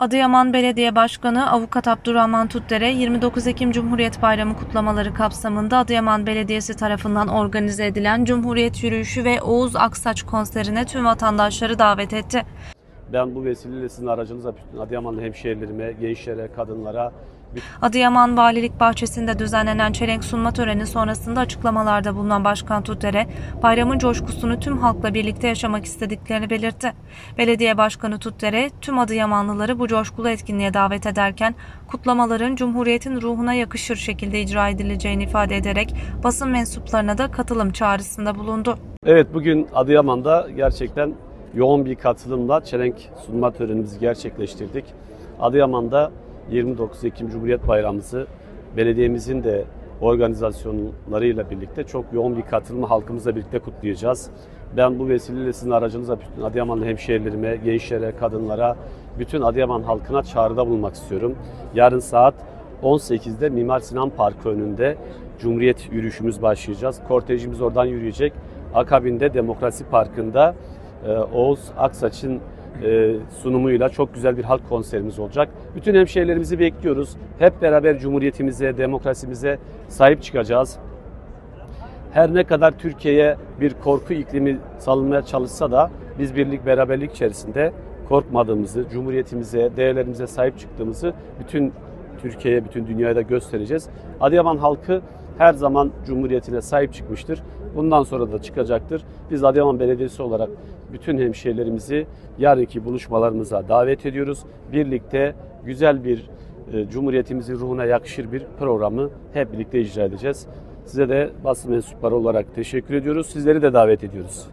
Adıyaman Belediye Başkanı Avukat Abdurrahman Tutdere 29 Ekim Cumhuriyet Bayramı kutlamaları kapsamında Adıyaman Belediyesi tarafından organize edilen Cumhuriyet Yürüyüşü ve Oğuz Aksaç konserine tüm vatandaşları davet etti. Ben bu vesileyle sizin aracınıza bütün Adıyamanlı hemşehrilerime, gençlere, kadınlara, Adıyaman Valilik Bahçesi'nde düzenlenen çelenk sunma töreni sonrasında açıklamalarda bulunan Başkan Tutdere, bayramın coşkusunu tüm halkla birlikte yaşamak istediklerini belirtti. Belediye Başkanı Tutdere, tüm Adıyamanlıları bu coşkulu etkinliğe davet ederken, kutlamaların Cumhuriyet'in ruhuna yakışır şekilde icra edileceğini ifade ederek basın mensuplarına da katılım çağrısında bulundu. Evet bugün Adıyaman'da gerçekten yoğun bir katılımla çelenk sunma törenimizi gerçekleştirdik. Adıyaman'da 29 Ekim Cumhuriyet Bayramımızı belediyemizin de organizasyonlarıyla birlikte çok yoğun bir katılımla halkımızla birlikte kutlayacağız. Ben bu vesileyle sizin aracınıza bütün Adıyamanlı hemşehrilerime, gençlere, kadınlara, bütün Adıyaman halkına çağrıda bulunmak istiyorum. Yarın saat 18'de Mimar Sinan Parkı önünde Cumhuriyet yürüyüşümüz başlayacağız. Kortejimiz oradan yürüyecek. Akabinde Demokrasi Parkı'nda Oğuz Aksaç'ın e, sunumuyla çok güzel bir halk konserimiz olacak. Bütün hemşehrilerimizi bekliyoruz. Hep beraber Cumhuriyetimize, demokrasimize sahip çıkacağız. Her ne kadar Türkiye'ye bir korku iklimi salınmaya çalışsa da biz birlik beraberlik içerisinde korkmadığımızı, Cumhuriyetimize, değerlerimize sahip çıktığımızı bütün Türkiye'ye, bütün dünyaya da göstereceğiz. Adıyaman halkı her zaman Cumhuriyetine sahip çıkmıştır. Bundan sonra da çıkacaktır. Biz Adıyaman Belediyesi olarak bütün hemşehrilerimizi yarınki buluşmalarımıza davet ediyoruz. Birlikte güzel bir e, Cumhuriyetimizin ruhuna yakışır bir programı hep birlikte icra edeceğiz. Size de basın mensupları olarak teşekkür ediyoruz. Sizleri de davet ediyoruz.